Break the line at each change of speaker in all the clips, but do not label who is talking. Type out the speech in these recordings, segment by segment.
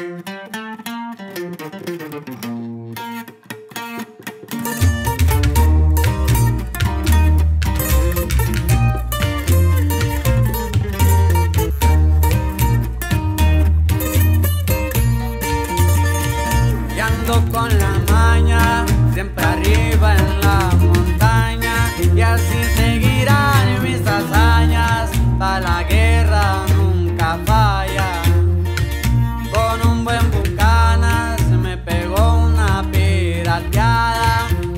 Thank you.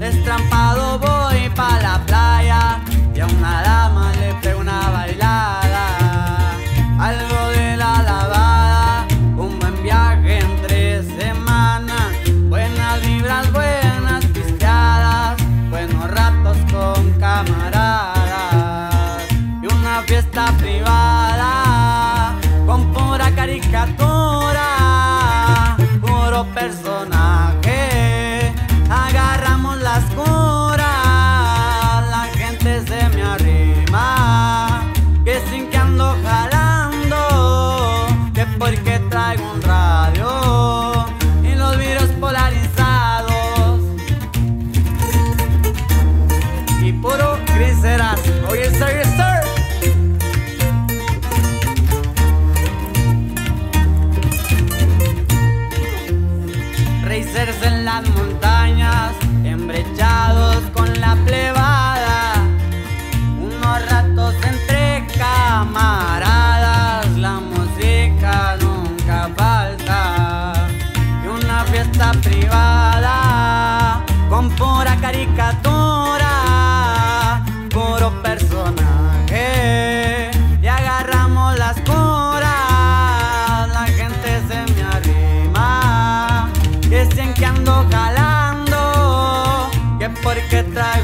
Destrampado voy pa' la playa y a una dama le pego una bailada. Algo de la lavada, un buen viaje en tres semanas. Buenas vibras, buenas pisteadas, buenos ratos con camaradas. Y una fiesta privada con pura caricatura, puro personal. bien serás. Oye, sir, yes sir. Racers en las montañas, embrechados con la plebada. Unos ratos entre camaradas, la música nunca falta. Y una fiesta privada con que trae